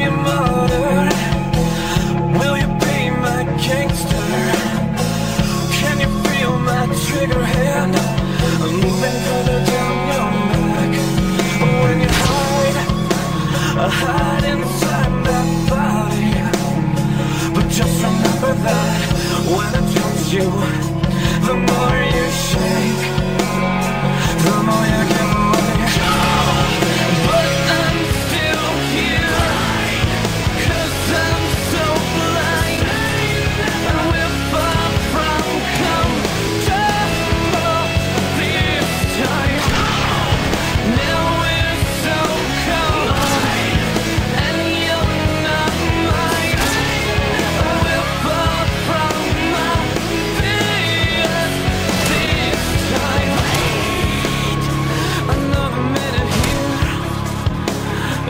I'm. Will you be my gangster? Can you feel my trigger hand moving further down your back? When you hide, I hide inside my body. But just remember that when I touch you, the more you shake,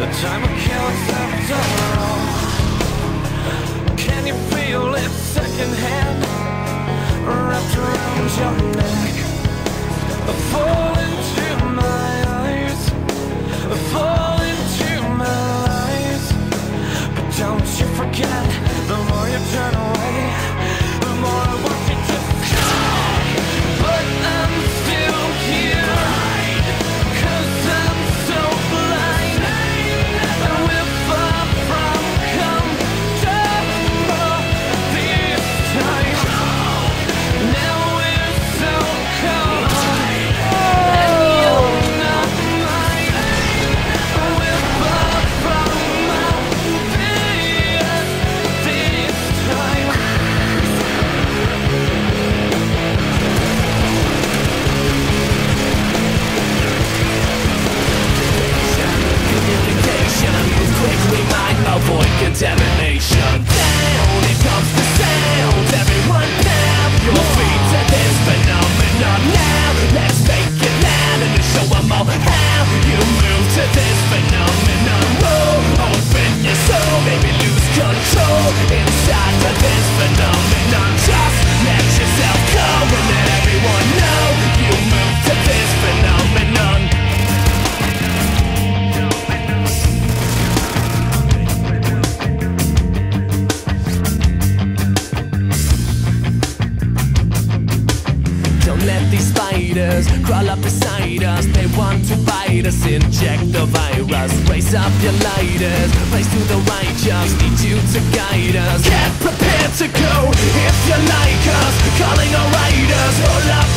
The time counts after all. Can you feel it avoid these spiders crawl up beside us. They want to bite us, inject the virus. Raise up your lighters, race to the righteous. Need you to guide us. Get prepared to go if you like us. Calling all riders, roll up